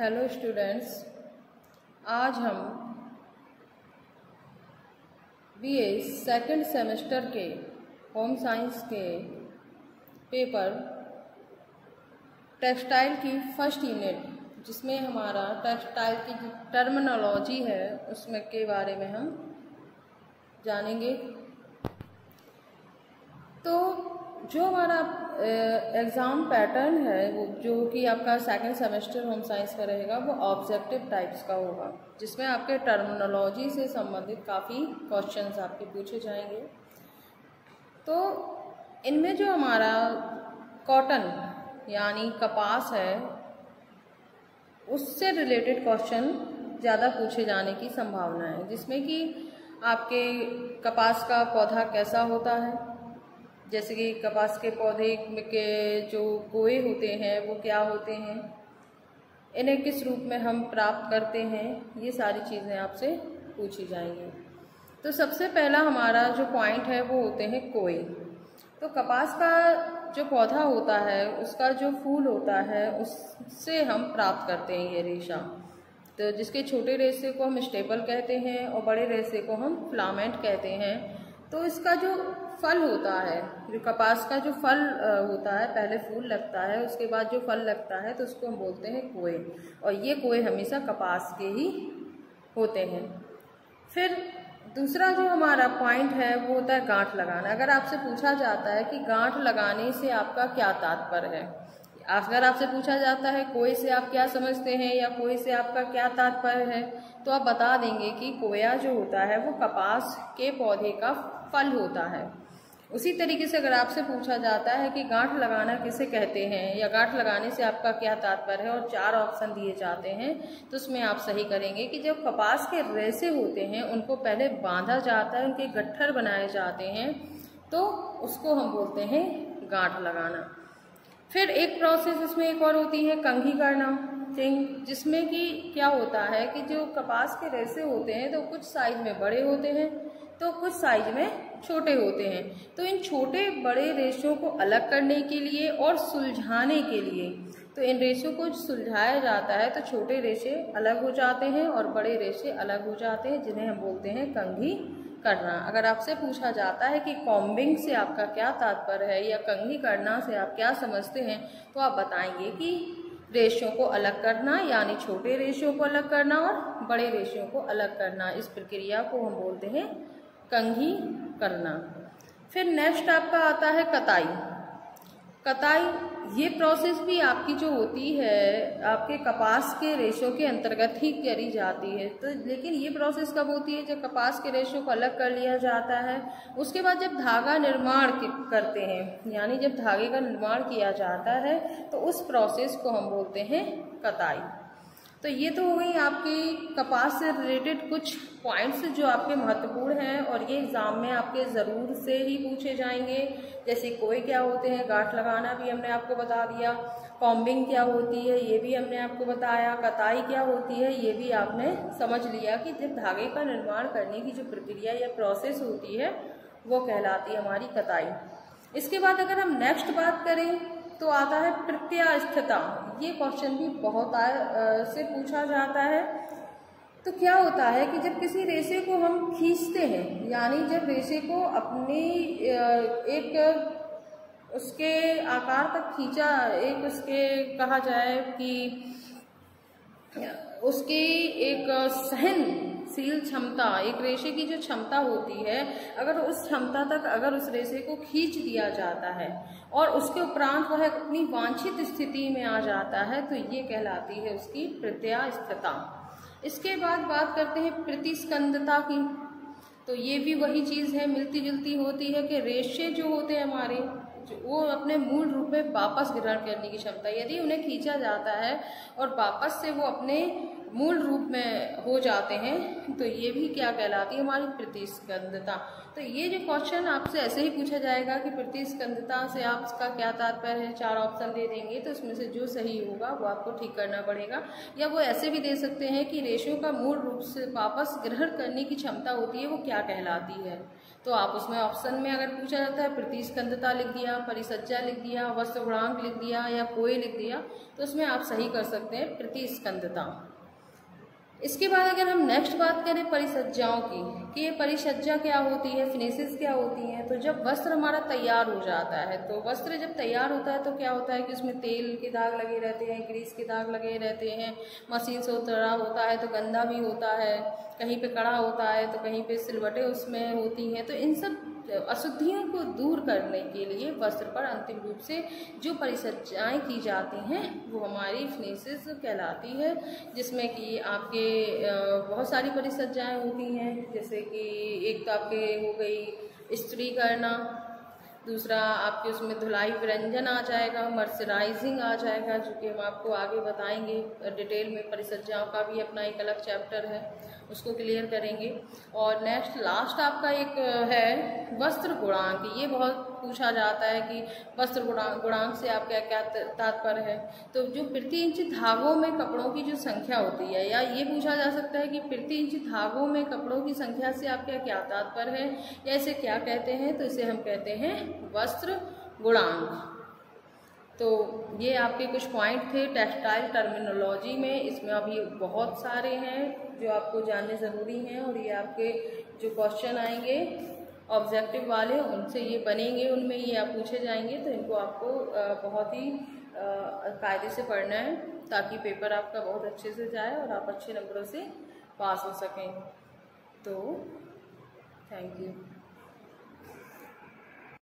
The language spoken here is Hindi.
हेलो स्टूडेंट्स आज हम बीए सेकंड सेमेस्टर के होम साइंस के पेपर टेक्सटाइल की फ़र्स्ट यूनिट जिसमें हमारा टेक्सटाइल की जो टर्मिनोलॉजी है, उसमें के बारे में हम जानेंगे तो जो हमारा एग्ज़ाम पैटर्न है, वो जो कि आपका सेकंड सेमेस्टर होम साइंस का रहेगा, वो ऑब्जेक्टिव टाइप्स का होगा, जिसमें आपके टर्मिनोलॉजी से संबंधित काफ़ी क्वेश्चंस आपके पूछे जाएँगे। तो इनमें जो हमारा कॉटन यानी कपास है, उससे रिलेटेड क्वेश्चन ज़्यादा पूछे जाने की संभावना है, जिसमें कि आपके कपास का पौधा कैसा होता है जैसे कि कपास के पौधे के जो कोए होते हैं, वो क्या होते हैं, इन्हें किस रूप में हम प्राप्त करते हैं, ये सारी चीज़ें आपसे पूछी जाएँगी। तो सबसे पहला हमारा जो पॉइंट है, वो होते हैं कोए तो कपास का जो पौधा होता है, उसका जो फूल होता है, उससे हम प्राप्त करते हैं ये रेशा। तो जिसके छोटे रेशे को हम स्टेपल कहते हैं और बड़े रेशे को हम फ्लामेंट कहते हैं। तो इसका जो फल होता है। जो कपास का जो फल होता है, पहले फूल लगता है, उसके बाद जो फल लगता है तो उसको हम बोलते हैं कोए। और ये कोए हमेशा कपास के ही होते हैं। फिर दूसरा जो हमारा पॉइंट है, वो होता है गांठ लगाना। अगर आपसे पूछा जाता है कि गांठ लगाने से आपका क्या तात्पर्य है? अगर आपसे पूछा जाता है कोई से आप क्या समझते हैं या कोई से आपका क्या तात्पर्य है तो आप बता देंगे कि कोया जो होता है, वो कपास के पौधे का फल होता है। उसी तरीके से अगर आपसे पूछा जाता है कि गांठ लगाना किसे कहते हैं, या गांठ लगाने से आपका क्या तात्पर्य है और चार ऑप्शन दिए जाते हैं तो उसमें आप सही करेंगे कि जब कपास के रेसे होते हैं, उनको पहले बांधा जाता है, उनके गट्ठर बनाए जाते हैं तो उसको हम बोलते हैं गांठ लगाना। फिर एक प्रोसेस इसमें एक और होती है, कंघी करना। थिंग जिसमें कि क्या होता है कि जो कपास के रेसे होते हैं तो कुछ साइज़ में बड़े होते हैं तो कुछ साइज़ में छोटे होते हैं। तो इन छोटे बड़े रेशों को अलग करने के लिए और सुलझाने के लिए तो इन रेशों को सुलझाया जाता है तो छोटे रेशे अलग हो जाते हैं और बड़े रेशे अलग हो जाते हैं, जिन्हें हम बोलते हैं कंघी करना। अगर आपसे पूछा जाता है कि कॉम्बिंग से आपका क्या तात्पर्य है या कंघी करना से आप क्या समझते हैं तो आप बताएँगे कि रेशों को अलग करना, यानी छोटे रेशों को अलग करना और बड़े रेशों को अलग करना। इस प्रक्रिया को हम बोलते हैं कंघी करना। फिर नेक्स्ट आपका आता है कताई। कताई ये प्रोसेस भी आपकी जो होती है, आपके कपास के रेशो के अंतर्गत ही करी जाती है। तो लेकिन ये प्रोसेस कब होती है? जब कपास के रेशो को अलग कर लिया जाता है, उसके बाद जब धागा निर्माण करते हैं, यानी जब धागे का निर्माण किया जाता है तो उस प्रोसेस को हम बोलते हैं कताई। तो ये तो हो गई आपकी कपास से रिलेटेड कुछ पॉइंट्स जो आपके महत्वपूर्ण हैं और ये एग्ज़ाम में आपके ज़रूर से ही पूछे जाएँगे। जैसे कोई क्या होते हैं, गांठ लगाना भी हमने आपको बता दिया कॉम्बिंग क्या होती है, ये भी हमने आपको बताया, कताई क्या होती है, ये भी आपने समझ लिया कि जब धागे का निर्माण करने की जो प्रक्रिया या प्रोसेस होती है, वो कहलाती है हमारी कताई। इसके बाद अगर हम नेक्स्ट बात करें तो आता है प्रत्यास्थता ये क्वेश्चन भी बहुत आ, से पूछा जाता है। तो क्या होता है कि जब किसी रेशे को हम खींचते हैं यानी जब रेशे को अपने एक उसके आकार तक खींचा एक उसके कहा जाए कि उसकी एक सहन सील क्षमता, एक रेशे की जो क्षमता होती है, अगर उस क्षमता तक अगर उस रेशे को खींच दिया जाता है और उसके उपरांत वह अपनी वांछित स्थिति में आ जाता है तो ये कहलाती है उसकी प्रत्यास्थता। इसके बाद बात करते हैं प्रतिस्कंदता की। तो ये भी वही चीज़ है मिलती जुलती होती है कि रेशे जो होते हैं हमारे वो अपने मूल रूप में वापस ग्रहण करने की क्षमता, यदि उन्हें खींचा जाता है और वापस से वो अपने मूल रूप में हो जाते हैं तो ये भी क्या कहलाती है हमारी प्रतिस्कंदता। तो ये जो क्वेश्चन आपसे ऐसे ही पूछा जाएगा कि प्रतिस्कंदता से आपका क्या तात्पर्य है, चार ऑप्शन दे देंगे तो उसमें से जो सही होगा वो आपको ठीक करना पड़ेगा। या वो ऐसे भी दे सकते हैं कि रेशों का मूल रूप से वापस ग्रहण करने की क्षमता होती है, वो क्या कहलाती है? तो आप उसमें ऑप्शन में अगर पूछा जाता है, प्रतिस्कंदता लिख दिया, परिसज्जा लिख दिया, वस्त्र गुणांक लिख दिया या कोई लिख दिया तो उसमें आप सही कर सकते हैं, प्रतिस्कंदता। इसके बाद अगर हम नेक्स्ट बात करें परिसज्जाओं की, कि ये परिसज्जा क्या होती है फिनिशेस क्या होती हैं तो जब वस्त्र हमारा तैयार हो जाता है तो वस्त्र जब तैयार होता है तो क्या होता है कि उसमें तेल के दाग लगे रहते हैं ग्रीस के दाग लगे रहते हैं मशीन से उतरा होता है तो गंदा भी होता है, कहीं पे कड़ा होता है तो कहीं पे सिलवटें उसमें होती हैं तो इन सब अशुद्धियों को दूर करने के लिए वस्त्र पर अंतिम रूप से जो परिसज्जाएँ की जाती हैं, वो हमारी फिनिशेस कहलाती है, जिसमें कि आपके बहुत सारी परिसज्जाएँ होती हैं, जैसे कि एक तो आपके हो गई स्त्री करना दूसरा आपके उसमें धुलाई व्यंजन आ जाएगा, मर्सराइजिंग आ जाएगा, जो कि हम आपको आगे बताएँगे डिटेल में परिसज्जाओं का भी अपना एक अलग चैप्टर है, उसको क्लियर करेंगे। और नेक्स्ट, लास्ट आपका एक, है, वस्त्र गुणांक, ये बहुत पूछा जाता है कि वस्त्र गुणांक गुणांक से आपका क्या तात्पर्य है? तो जो प्रति इंच धागों में कपड़ों की जो संख्या होती है, या ये पूछा जा सकता है कि प्रति इंच धागों में कपड़ों की संख्या से आपका क्या तात्पर्य है? या इसे क्या कहते हैं? तो इसे हम कहते हैं वस्त्र गुणांक। तो ये आपके कुछ पॉइंट थे, टेक्सटाइल टर्मिनोलॉजी में। इसमें अभी बहुत सारे हैं जो आपको जानने ज़रूरी हैं और ये आपके जो क्वेश्चन आएँगे ऑब्जेक्टिव वाले, उनसे ये बनेंगे, उनमें ये आप पूछे जाएँगे तो इनको आपको बहुत ही फ़ायदे से पढ़ना है, ताकि पेपर आपका बहुत अच्छे से जाए और आप अच्छे नंबरों से पास हो सकें। तो थैंक यू